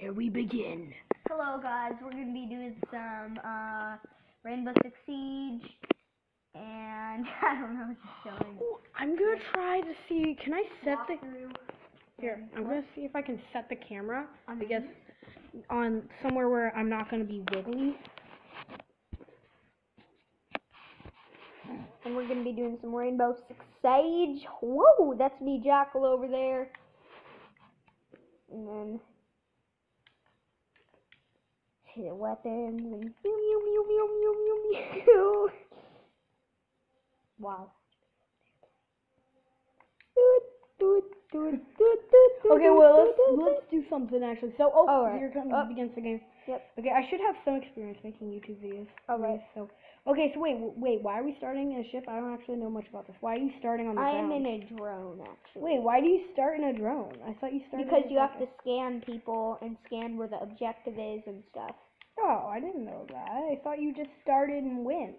Here we begin. Hello guys, we're gonna be doing some uh, Rainbow Six Siege, and I don't know what to showing. I'm gonna try to see. Can I set the here? I'm gonna see if I can set the camera. On I guess on somewhere where I'm not gonna be wiggly. And we're gonna be doing some Rainbow Six Siege. Whoa, that's me Jackal over there. And then the weapons and mew mew mew mew mew mew mew. Wow. Okay, well let's let's do something actually. So oh, here comes Oh. begins the game. Yep. Okay, I should have some experience making YouTube videos. Alright. So okay, so wait, wait, why are we starting in a ship? I don't actually know much about this. Why are you starting on the ship? I am ground? in a drone actually. Wait, why do you start in a drone? I thought you started Because you have to scan people and scan where the objective is and stuff. Oh, I didn't know that. I thought you just started and went.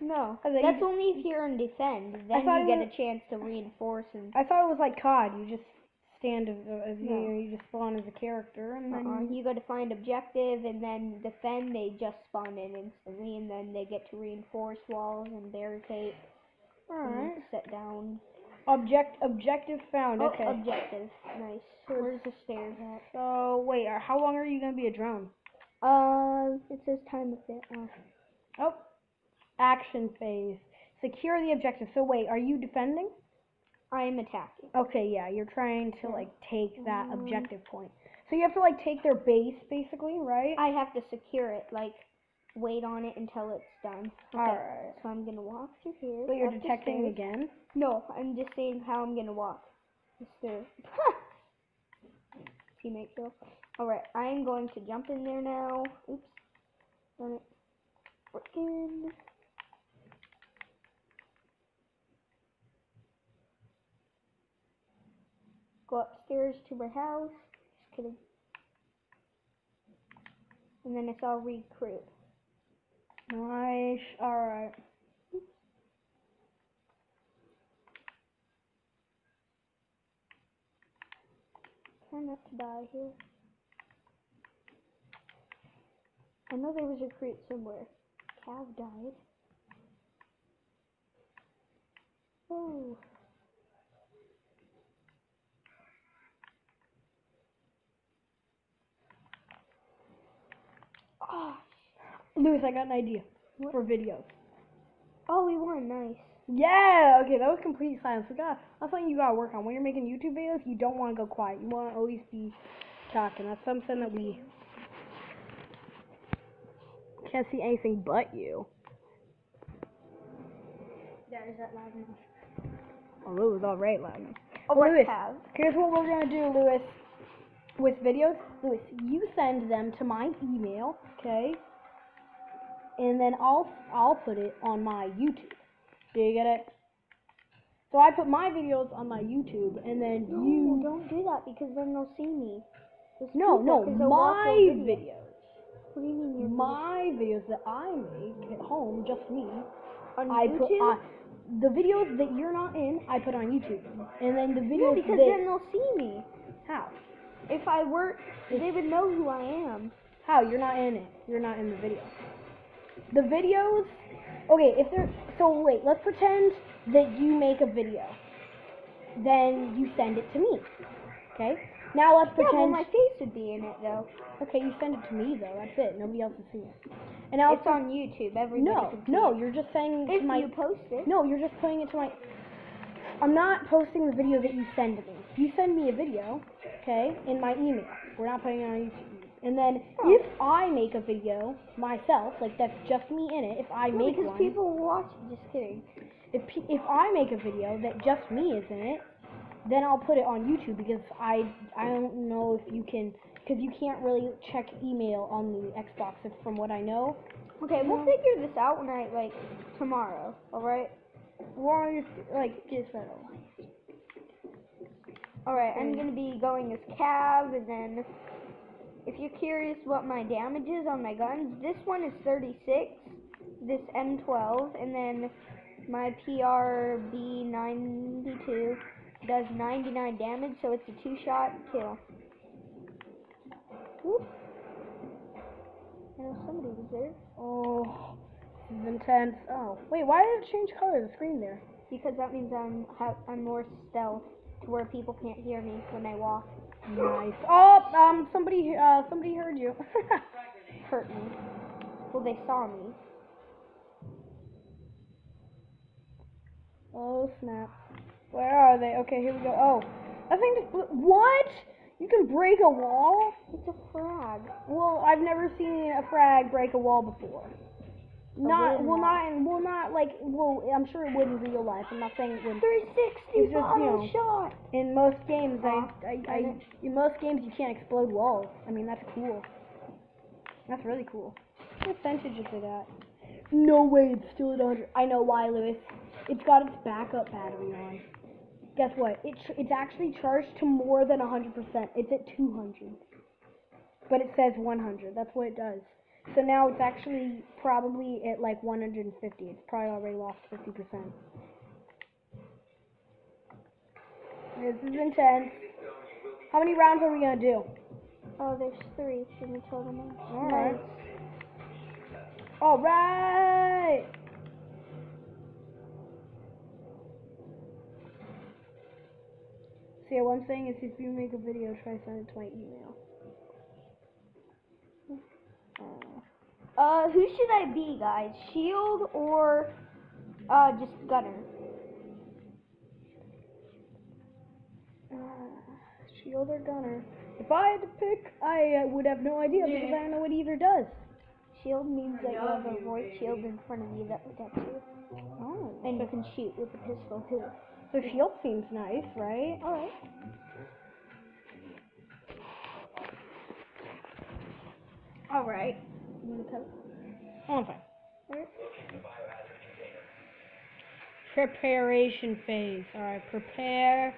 No, oh, you that's only if you're in defend. Then thought you get a chance to reinforce and. I thought it was like COD. You just stand as, as you, No. you just spawn as a character and then Uh-uh. You go to find objective and then defend. They just spawn in instantly, and then they get to reinforce walls and barricade and set down. Object objective found. Oh, Okay. objective. Nice. Where's the stairs at? so wait, uh, how long are you gonna be a drone? Uh, it says time of it. Uh, Oh, action phase. Secure the objective. So wait, are you defending? I am attacking. Okay, yeah, you're trying to like take that Um, objective point. So you have to like take their base, basically, right? I have to secure it, like wait on it until it's done. Okay. Alright. So I'm gonna walk through here. But you're detecting again. No, I'm just saying how I'm gonna walk. Stairs. Teammate kill. Alright, I'm going to jump in there now. Oops. Darn it. Frickin'. Go upstairs to my house. Just kidding. And then it's all recruit. Nice. Alright. Try not to die here. I know there was a recruit somewhere. Cav died. Oh, Luis, I got an idea What? for videos. oh, we won. Nice. Yeah. Okay, that was complete silence. We got. That's something you gotta work on. When you're making YouTube videos, you don't want to go quiet. You want to always be talking. That's something that we can't see anything but you. Yeah, is that loud enough? Oh, it was all right, loud. Oh, Luis, Cav. here's what we're gonna do, Luis. With videos, Luis, you send them to my email, okay? And then I'll I'll put it on my YouTube. Do you get it? So I put my videos on my YouTube, and then No, you. don't do that because then they'll see me. Those No, no, 'cause they'll watch my your video. videos. What do you mean your My videos that I make at home, just me. on I YouTube? put on the videos that you're not in. I put on YouTube, and then the videos because that then they'll see me. how If I were, they would know who I am. How? You're not in it. You're not in the video. The videos. Okay, if they're so wait, let's pretend that you make a video. Then you send it to me. Okay? Now let's Yeah, well, pretend my face would be in it though. Okay, you send it to me though, that's it. Nobody else has seen it. And now It's on YouTube. Everybody No, no, you're just saying to If my you post it. No, you're just putting it to my I'm not posting the video that you send to me. You send me a video, okay, in my email. We're not putting it on YouTube. And then Oh. if I make a video myself, like that's just me in it, if I No, make because one, people watch it. Just kidding. if pe- if I make a video that just me is in it, then I'll put it on YouTube because I I don't know if you can because you can't really check email on the Xbox if, from what I know. Okay, we'll figure this out when I like tomorrow. All right. You like just uh, All right. I'm gonna be going as Cav, and then if you're curious what my damage is on my guns, this one is 36. This M12, and then my PRB92 does 99 damage, so it's a two-shot kill. Whoop. I know somebody was there. Oh, this is intense. Oh, wait, why did it change color, the screen there? Because that means I'm ha- I'm more stealth to where people can't hear me when I walk. Nice. Oh, um, somebody, uh, somebody heard you. Hurt me. Well, they saw me. oh, snap. Where are they? Okay, here we go. Oh, I think what? You can break a wall? It's a frag. Well, I've never seen a frag break a wall before. Not, well, not, well, not like, well, I'm sure it would in real life. I'm not saying it would. 360 It's just, you know, shot. In most games, I, I, I, darn in most games, you can't explode walls. I mean, that's cool. That's really cool. What percentage is it at? No way, it's still at 100. I know why, Luis. It's got its backup battery on. Guess what? It it's actually charged to more than 100%. It's at 200. But it says 100. That's what it does. So now it's actually probably at like 150. It's probably already lost 50%. This is intense. How many rounds are we gonna do? Oh, there's three in the total match. Alright. Alright! So yeah, one thing is if you make a video, try to send it to my email. Uh, Uh, who should I be, guys? Shield or uh just gunner? uh, shield or gunner? If I had to pick, I uh, would have no idea because I don't know what either does. Shield means that you have a void shield in front of you that protects you, Oh. and you can shoot with the pistol too. So shield seems nice, right? All right. Alright. You want to tell? Oh, I'm fine. Alright. Preparation phase. Alright, prepare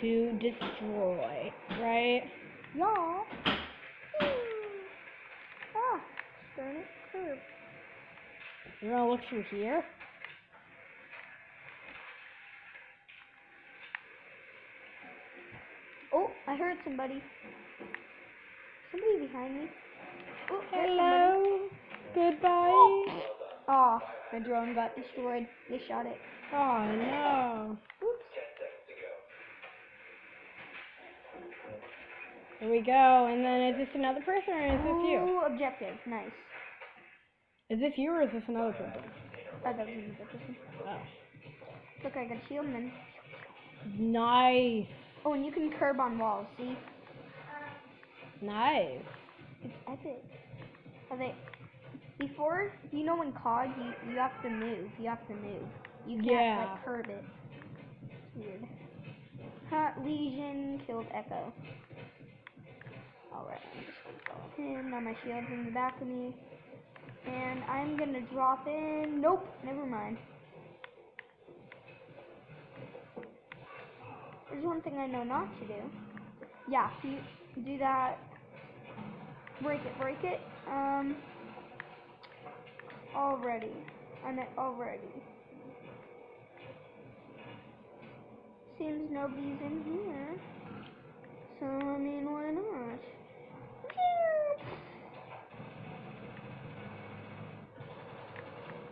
to destroy. Right? Yeah. Ah, darn it, curve. You wanna look through here? Oh, I heard somebody. Somebody behind me. Oh. Hello? Goodbye? Oh. oh, the drone got destroyed. They shot it. Oh no. Oops. Here we go. And then is this another person or is this you? Ooh, objective. Nice. Is this you or is this another person? Oh, that was another person. Oh. Look, I got a shield man. Nice. Oh, and you can curb on walls. See? Nice. It's epic. They? Before, you know, in COD, you you have to move. You have to move. You can't Yeah. like curb it. Weird. Huh, Legion killed Echo. Alright, I'm just gonna follow him. Now my shield's in the back of me. And I'm gonna drop in. Nope, never mind. There's one thing I know not to do. Yeah, you do that. Break it, break it. Um, already. And it already. Seems nobody's in here. So, I mean, why not?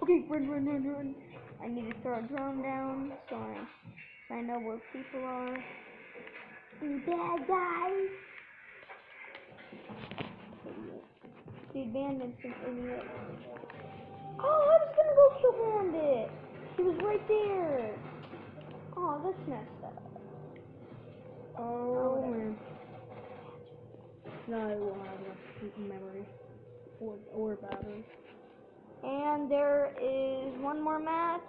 Okay, run, run, run, run. I need to throw a drone down so I, so I know where people are. Bad guys? Dude, Bandit's an idiot. Oh, I was gonna go kill Bandit. He was right there. Oh, that's messed up. Oh whatever. man. No, it won't have enough memory or or battery. And there is one more match.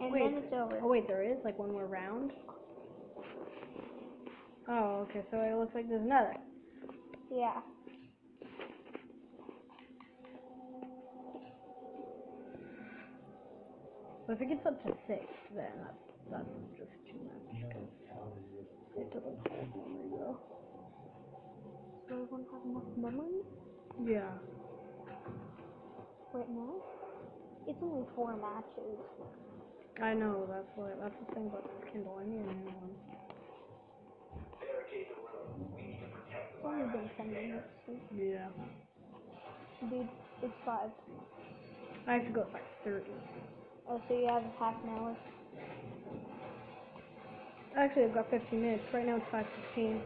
And Wait. then it's over. Oh wait, there is like one more round. Oh, okay. So it looks like there's another. Yeah. But if it gets up to six, then that's that's just too much. 'cause it doesn't hold memory though. Do I want to have enough memory? Yeah. Right now? It's only four matches. I know. That's what. That's the thing about this Kindle. I need a new one. Yeah. Dude, it's five. I have to go at like 30. Oh, so you have half an hour. Actually, I've got 15 minutes. Right now it's 5.15.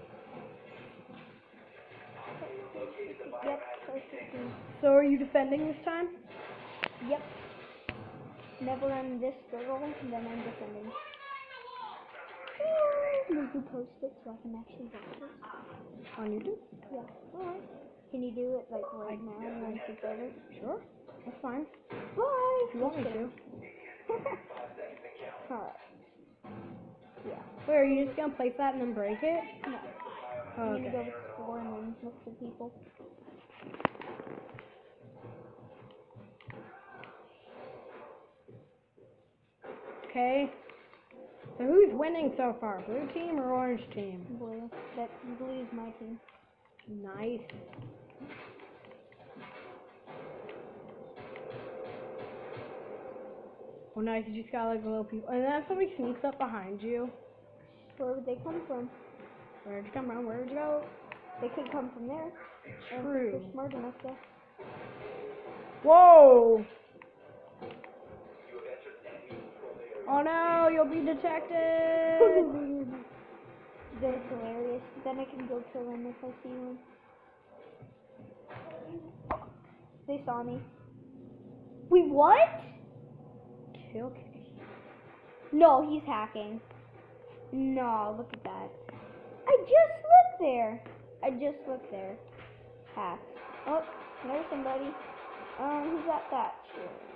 Yep, so 15. So are you defending this time? Yep. Never end this girl, and then I'm defending. Maybe post it so I can actually. On YouTube? Yeah. Alright. Can you do it like right now once it's over? Sure. That's fine. Bye! If you want me to. Alright. Yeah. Wait, are you just gonna place that and then break it? No. Oh, I'm gonna okay. go explore and then look for people. Okay. So who's winning so far? Blue team or orange team? Blue. That blue is my team. Nice. Oh, nice. You just got like little people. And then somebody sneaks up behind you, Where would they come from? where'd you come from? Where'd you go? They could come from there. True. They're smart enough to. Whoa! Oh no, you'll be detected! That's hilarious. Then I can go kill them if I see one. They saw me. Wait, what? Kill case. No, he's hacking. No, look at that. I just looked there. I just looked there. Hack. Oh, there's somebody. Um, who's at that shit?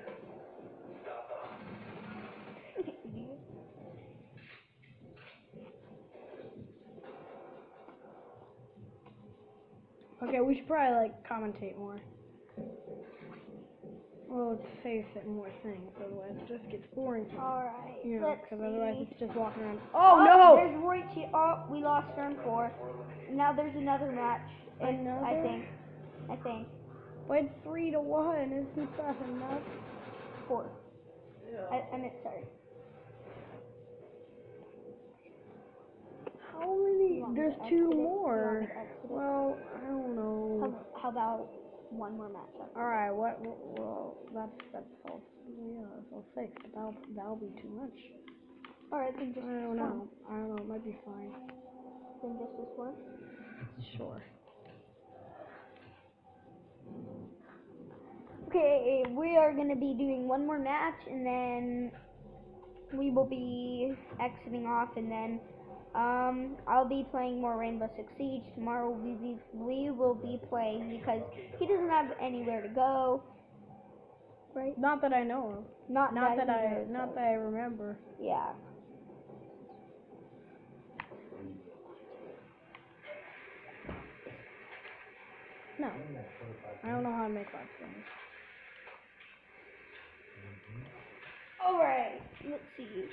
Okay, we should probably like commentate more. Well, to say some more things, otherwise it just gets boring. Alright, You know, let's because otherwise it's just walking around. Oh, oh no! There's Roy Che- Oh, we lost turn four. Now there's another match. And I think. I think. But three to one. Isn't that enough? Four. I, I meant sorry. How many? You want me There's two exit it? You want me more. to? Well, I don't know. How, how about one more match? after? All right, what? Well, that's that's all. Yeah, that's all six. But that'll that'll be too much. Alright, then I don't know. I don't know. It might be fine. Then just this one. Sure. Okay, we are gonna be doing one more match and then we will be exiting off and then um I'll be playing more Rainbow Six Siege. Tomorrow we be, we will be playing because he doesn't have anywhere to go. Right? Not that I know of. Not Not that he I. knows Not of. that I remember. Yeah. No. I don't know how to make live streams. Alright, let's see.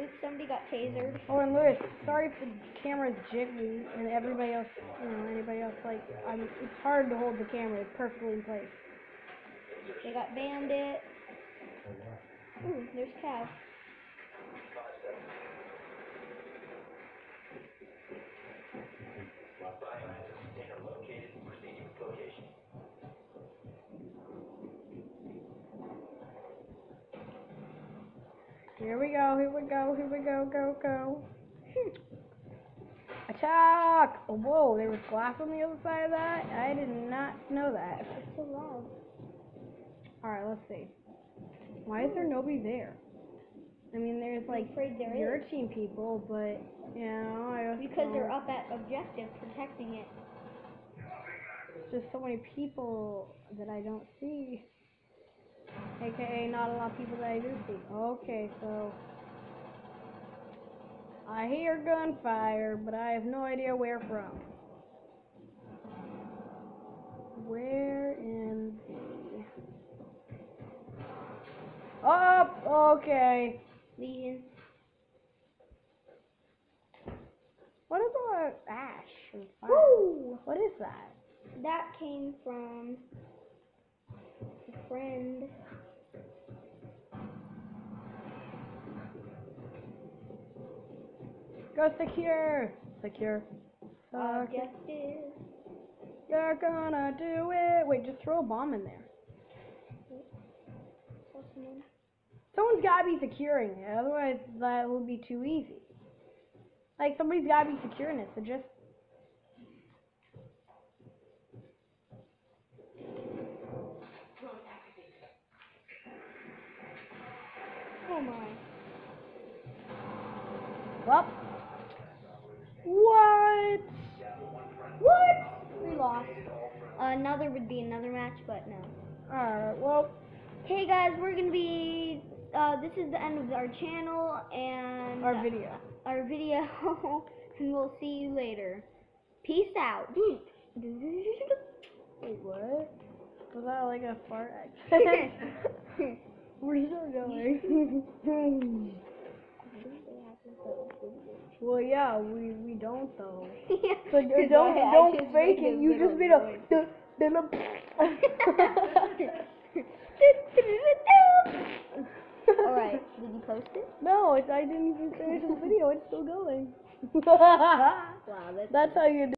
Oops, somebody got tasered. Oh, and Luis, sorry if the camera's jiggly and everybody else, you know, anybody else, like, I'm, it's hard to hold the camera. It's perfectly in place. They got Bandit. Ooh, there's Cav. Here we go, here we go, here we go, go, go. Attack! Oh, whoa, there was glass on the other side of that? I did not know that. It's so loud. Alright, let's see. Why is there nobody there? I mean, there's like there your is. team people, but, you know, I Because they're up at objective protecting it. There's just so many people that I don't see. AKA not a lot of people that I do see. Okay, so I hear gunfire, but I have no idea where from. Where in the... Oh, okay. Legion. What that ash? Woo! What is that? That came from friend. Go secure. Secure. Objective. You're gonna do it. Wait, just throw a bomb in there. Someone's gotta be securing it, otherwise that would be too easy. Like somebody's gotta be securing it, so just Oh my. Well. What? What? We lost. another would be another match, but no. Alright, well, Hey guys, we're gonna be. Uh, this is the end of our channel and our video. our video, and we'll see you later. Peace out. Wait, what? Was that like a fart? We're still going. Well, yeah, we we don't though. So you don't don't fake it. You just made a. duh, duh. Alright, did you post it? No, I didn't even finish the video. It's still going. Wow, that's That's how you do.